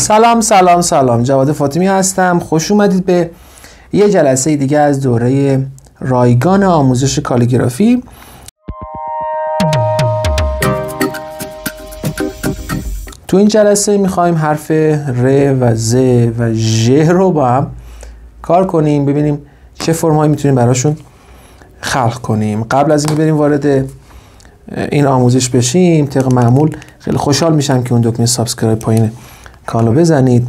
سلام سلام سلام. جواد فاطمی هستم. خوش اومدید به یه جلسه دیگه از دوره رایگان آموزش کالیگرافی. تو این جلسه می‌خوایم حرف ر و ز و ژ رو با هم کار کنیم ببینیم چه فرم‌هایی می‌تونیم براشون خلق کنیم. قبل از اینکه بریم وارد این آموزش بشیم طبق معمول خیلی خوشحال میشم که اون دکمه subscribe پایین کانال بزنید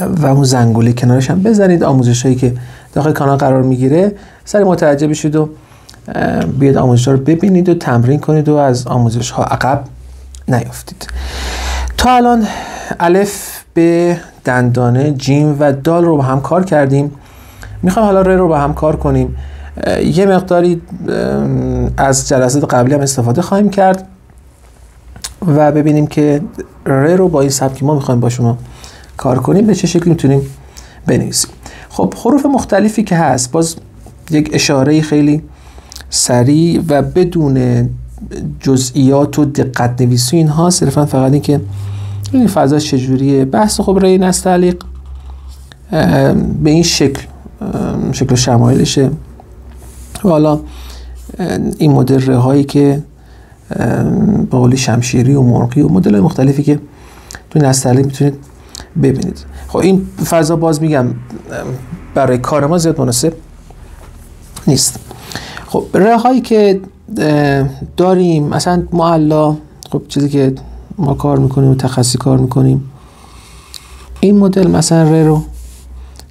و اون زنگوله کنارش هم بزنید. آموزش هایی که داخل کانال قرار می‌گیره سری متوجه بشید و بیاید آموزش رو ببینید و تمرین کنید و از آموزش ها عقب نیافتید. تا الان الف به دندانه جیم و دال رو با هم کار کردیم. می‌خوایم حالا ر رو با هم کار کنیم. یه مقداری از جلسات قبلی هم استفاده خواهیم کرد و ببینیم که ر رو با این سبکی ما می‌خوایم با شما کار کنیم. به چه شکلی می‌تونیم بنویسیم؟ خب حروف مختلفی که هست باز یک اشاره خیلی سریع و بدون جزئیات و دقت نویسی اینها صرفا فقط این که این فضا چجوریه. بحث خب ری نستعلیق به این شکل شکل شمایلشه. و حالا این مدل هایی که با قولی شمشیری و مرقی و مدل مختلفی که تو نستعلیق می‌تونید ببینید. خب این فضا باز میگم برای کار ما زیاد مناسب نیست. خب ره هایی که داریم مثلا معلا خب چیزی که ما کار می‌کنیم و تخصصی کار می‌کنیم این مدل مثلا ره رو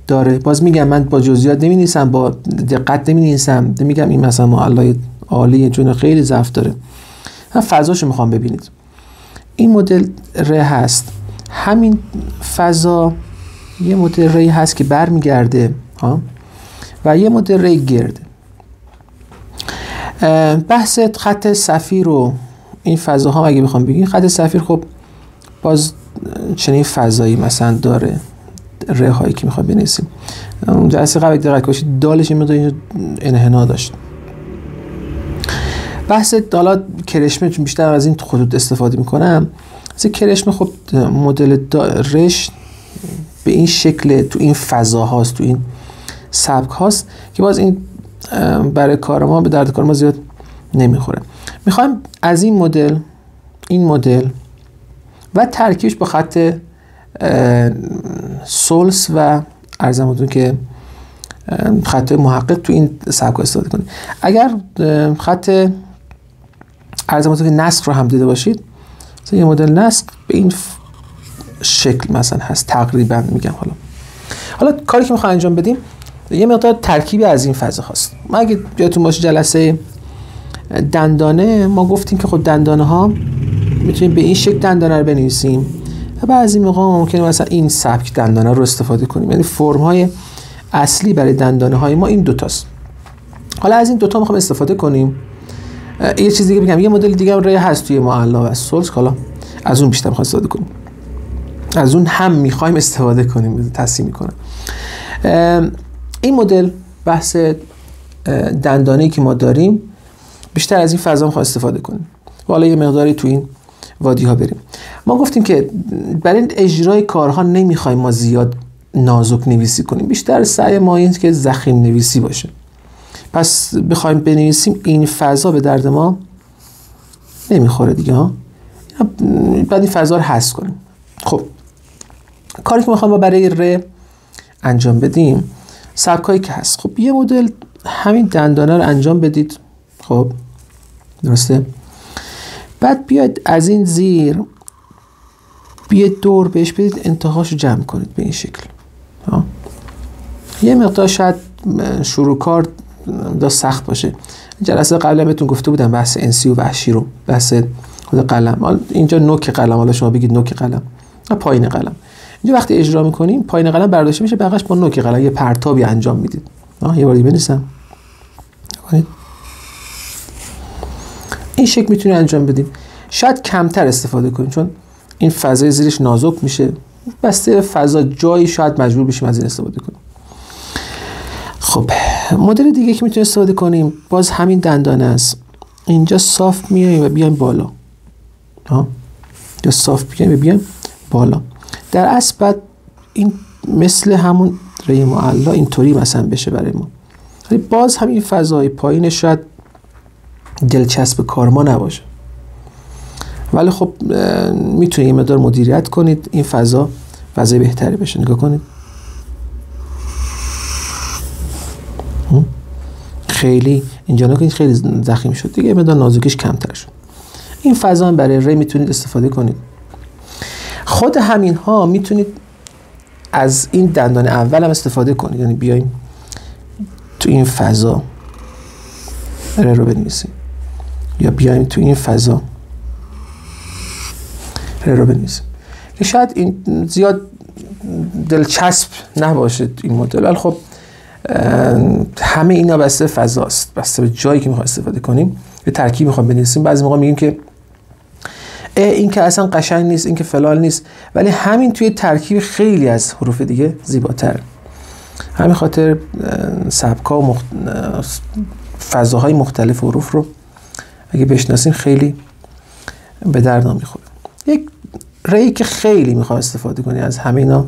داره. باز میگم من با جزئیات نمی با دقت نمی میگم این مثلا معلای عالی چون خیلی ضعف داره. من فضاشو می‌خوام ببینید. این مدل ره هست. همین فضا یه مدل ری هست که برمیگرده ها؟ و یه مدل ری گرده بحث خط سفیر رو این فضاها اگه بخوام بگیم خط سفیر خب باز چنین فضایی مثلا داره ره هایی که می‌خوام بنویسیم. جلسه قبل دقت کشید دالش این انحنا داشت. بحث حالا کرشمه چون بیشتر از این خطوط استفاده می‌کنم از کرشمه خب مدل رش به این شکل تو این فضا هاست تو این سبک هاست که باز این برای کار ما به درد کار ما زیاد نمی‌خوره. می‌خوایم از این مدل این مدل و ترکیبش با خط سولس و ارزم که خط محقق تو این سبک استفاده کنید اگر خط ارزم که نسق رو هم دیده باشید. مثلا یه مدل نسق به این شکل مثلا هست تقریبا میگم حالا. حالا کاری که می‌خوام انجام بدیم یه مقدار ترکیبی از این فضا هست ما اگه یادتون باشه جلسه دندانه ما گفتیم که خب دندانه ها می‌تونیم به این شکل دندانه رو بنویسیم. و بعضی موقع ممکنه مثلا این سبک دندانه رو استفاده کنیم. یعنی فرم های اصلی برای دندانه های ما این دوتاست حالا از این دوتا می‌خوام استفاده کنیم. یه چیز دیگه بگم یه مدل دیگه ری هست توی معلا و سولز حالا از اون بیشتر می‌خوام استفاده کنیم از اون هم می‌خوایم استفاده کنیم تصمیم می‌کنم. این مدل بحث دندانه که ما داریم بیشتر از این فضا می‌خوایم استفاده کنیم. و حالا یه مقداری تو این وادی ها بریم. ما گفتیم که برای اجرای کارها نمی‌خوایم ما زیاد نازک نویسی کنیم. بیشتر سعی ما این که زخیم نویسی باشه. پس بخوایم بنویسیم این فضا به درد ما نمی‌خوره دیگه ها؟ بعد این فضا رو حذف کنیم. خب کاری که می‌خوایم ما برای ر انجام بدیم سبکایی که هست. خب یه مدل همین دندانه رو انجام بدید. خب درسته؟ بعد بیاید از این زیر بیاید دور بهش بدید انتهاش رو جمع کنید به این شکل ها. یه مقدار شاید شروع کار دا سخت باشه. جلسه قبلا بهتون گفته بودم بحث انسی و وحشی رو بحث خود قلم. اینجا نوک قلم حالا شما بگید نوک قلم پایین قلم. اینجا وقتی اجرا می‌کنیم پایین قلم برداشته میشه بقیش با نوک قلم یه پرتابی انجام می‌دید. یه بار بنویسم. این شکل می‌تونید انجام بدیم شاید کمتر استفاده کنیم چون این فضای زیرش نازک میشه. بسته فضا جایی شاید مجبور بشیم از این استفاده کنیم. خب. مدل دیگه که می‌تونیم استفاده کنیم باز همین دندانه است. اینجا صاف میاییم و بیایم بالا. ها؟ یا صاف بیایم و بیایم بالا. در اصل بعد این مثل همون ری معلا اینطوری مثلا بشه برای ما. ولی باز هم این فضای پایین شاید دلچسب کار ما نباشه. ولی خب می‌تونید این مقدار مدیریت کنید این فضا فضای بهتری بشه. نگاه کنید. خیلی اینجا نکنید خیلی زخیم شد دیگه مقدار نازکیش کمتر شد. این فضا هم برای ری می‌تونید استفاده کنید. خود همین ها می‌تونید از این دندان اول هم استفاده کنید. یعنی بیایم تو این فضا ره رو بنویسیم یا بیایم تو این فضا ره رو بنویسیم که شاید این زیاد دلچسب نباشه این مدل ولی خب همه اینا بسته فضاست بسته به جایی که می‌خوام استفاده کنیم یه ترکیب می‌خوام بنویسیم. بعضی موقع میگیم که این که اصلا قشنگ نیست این که فلال نیست ولی همین توی ترکیب خیلی از حروف دیگه زیباتر. همین خاطر سبکا و مخت... فضاهای مختلف حروف رو اگه بشناسیم خیلی به درد می‌خوره یک ری که خیلی می‌خوام استفاده کنی از همه اینا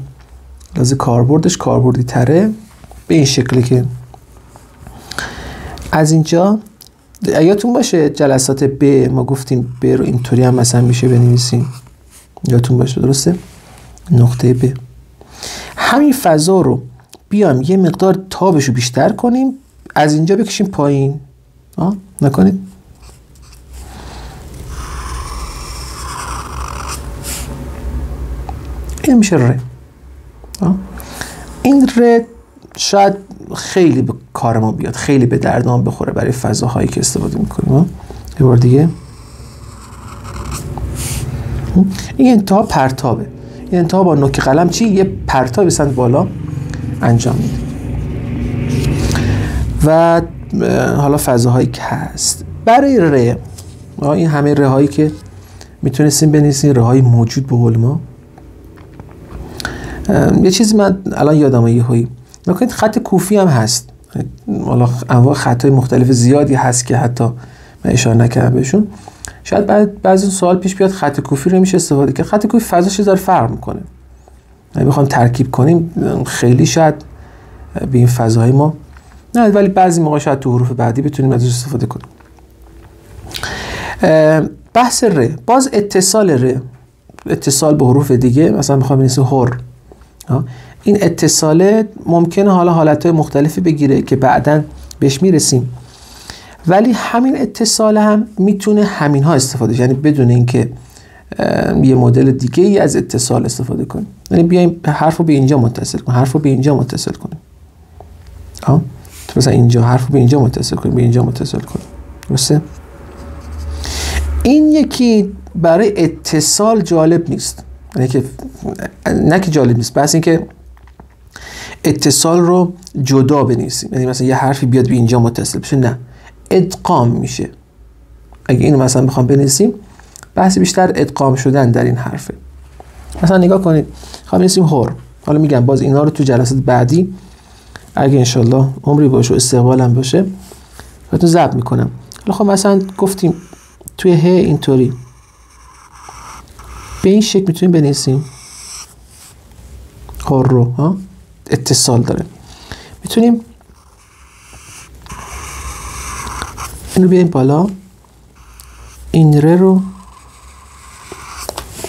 لازم کاربردش کاربردی تره. به این شکلی که از اینجا یادتون باشه جلسات ب ما گفتیم ب رو اینطوری هم مثلا میشه بنویسیم. یادتون باشه درسته؟ نقطه ب. همین فضا رو بیام یه مقدار تابش رو بیشتر کنیم از اینجا بکشیم پایین. آه نکنید؟ این میشه ر. این ر شاید خیلی به کار ما بیاد خیلی به درد ما بخوره برای فضاهایی که استفاده می‌کنیم یه بار دیگه. این انتها پرتابه. این انتها با نوک قلم چی؟ یه پرتاب سمت بالا انجام میده. و حالا فضاهایی که هست. برای ره این همه ره هایی که می‌تونستیم بنویسیم ره های موجود به قول ما. یه چیزی من الان یادم یه هایی نکنید خط کوفی هم هست. حالا انواع خطای مختلف زیادی هست که حتی من اشاره نکردم بهشون. شاید بعد بعضی سوال پیش بیاد خط کوفی رو میشه استفاده که خط کوفی فضاش داره فرق می‌کنه. اگه بخوام ترکیب کنیم خیلی شاید به این فضاهای ما نه ولی بعضی موقع شاید تو حروف بعدی بتونیم ازش استفاده کنیم. بحث ر. باز اتصال ر. اتصال به حروف دیگه مثلا می‌خوام بنویسم هر. این اتصاله ممکنه حالا حالتهای مختلفی بگیره که بعدا بهش می‌رسیم. ولی همین اتصال هم می‌تونه همین ها استفاده یعنی بدون اینکه یه مدل دیگه ای از اتصال استفاده کنیم. یعنی بیایم حرف رو به اینجا متصل کنیم حرف رو به اینجا متصل کنیم. ها مثلا اینجا حرف رو به اینجا متصل کنیم به اینجا متصل کنیم. درسته؟ این یکی برای اتصال جالب نیست. یعنی که نه که جالب نیست بس اینکه اتصال رو جدا بنویسیم. یعنی مثلا یه حرفی بیاد به اینجا متصل بشه. نه. ادغام میشه. اگه اینو مثلا بخوام بنویسیم بحث بیشتر ادغام شدن در این حرفه. مثلا نگاه کنید. خواهم بنویسیم هور حالا میگم باز اینا رو تو جلسات بعدی اگه انشالله عمری باشه و استقبالم باشه براتون ضبط می‌کنم. حالا خب مثلا گفتیم توی ه اینطوری. به این شکل می‌تونیم بنویسیم. هور رو ها؟ اتصال داره. می‌تونیم اینو بیایم بالا. این ره رو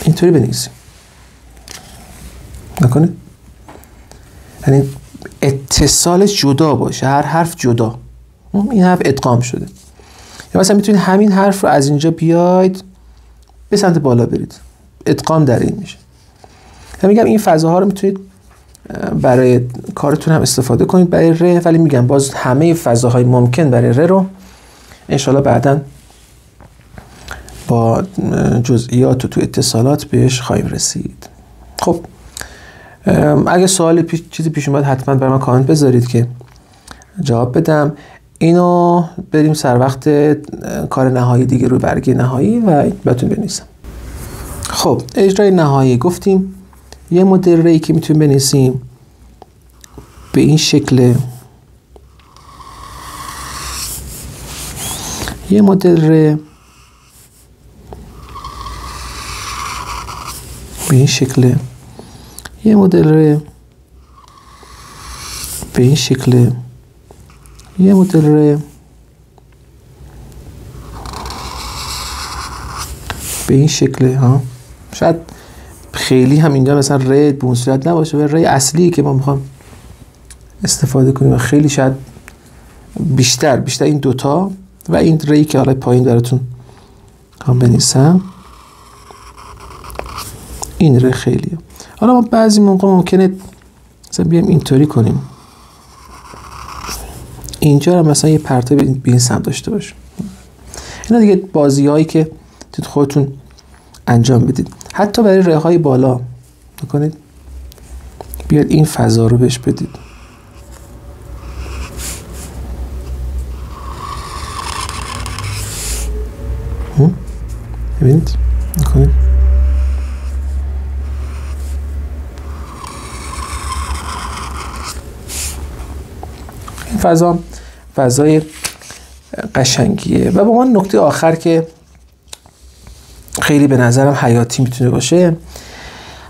اینطوری بنویسیم. نکنه؟ یعنی اتصالش جدا باشه هر حرف جدا. این حرف ادغام شده. یا مثلا می‌تونید همین حرف رو از اینجا بیاید به سمت بالا برید. ادغام در این میشه. من میگم این فضاها رو می‌تونید برای کارتون هم استفاده کنید برای ره ولی میگم باز همه فضاهای ممکن برای ره رو انشالله بعدا با جزئیات و تو اتصالات بهش خواهیم رسید. خب اگه سوال پیش، چیزی پیش اومد حتما برای من کامنت بذارید که جواب بدم. اینو بریم سر وقت کار نهایی دیگه رو برگ نهایی و بهتون بنویسم. خب اجرای نهایی گفتیم. یه مدل ری که می‌تونیم بنویسیم به این شکل. یه مدل ر به این شکل. یه مدل ر به این شکل. یه مدل ر به این شکله ها؟ شاید خیلی هم اینجا مثلا ر به اون صورت نباشه و ر اصلی که ما می‌خوام استفاده کنیم و خیلی شاید بیشتر بیشتر این دوتا و این ری که حالا پایین براتون هم بنویسم. این ره خیلیه. حالا ما بعضی موقع ممکنه مثلا بیایم اینطوری کنیم. اینجا رو مثلا یه پرتاب به این سمت داشته باشه اینا دیگه بازی هایی که خودتون انجام بدید. حتی برای ره های بالا. بکنید بیاد این فضا رو بهش بدید. ببینید؟ می‌کنید؟ این فضا فضای قشنگیه. و به عنوان نکته آخر که خیلی به نظرم حیاتی می‌تونه باشه.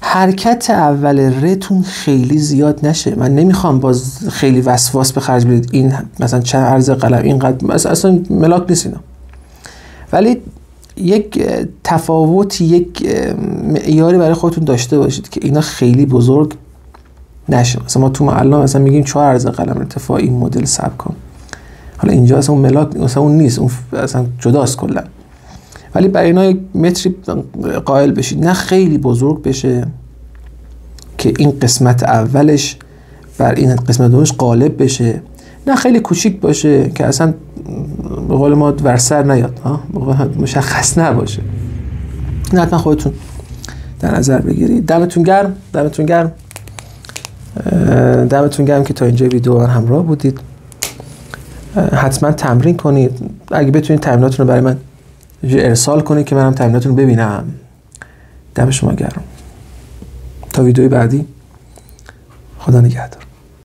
حرکت اول رتون خیلی زیاد نشه. من نمی‌خوام باز خیلی وسواس به خرج بدید. این مثلا چند عرض قلم اینقدر اصلا ملاک نیست اینا. ولی یک تفاوت یک معیاری برای خودتون داشته باشید که اینا خیلی بزرگ نشه. مثلا ما تو معلم مثلا میگیم چهار عرض قلم ارتفاع این مدل سب کن. حالا اینجا اصلا اون ملاک مثلا اون نیست. اون اصلا جداست کلا. ولی برای اینا یک متری قائل بشید. نه خیلی بزرگ بشه که این قسمت اولش بر این قسمت دومش غالب بشه. نه خیلی کوچیک باشه که اصلا به قول ما ورسر نیاد مشخص نباشه. نه حتما خودتون در نظر بگیرید. دمتون گرم دمتون گرم. دمتون گرم که تا اینجا ویدیو من همراه بودید. حتما تمرین کنید. اگه بتونید تمریناتون رو برای من ارسال کنید که منم تمریناتون رو ببینم. دم شما گرم. تا ویدیوی بعدی. خدا نگهدار.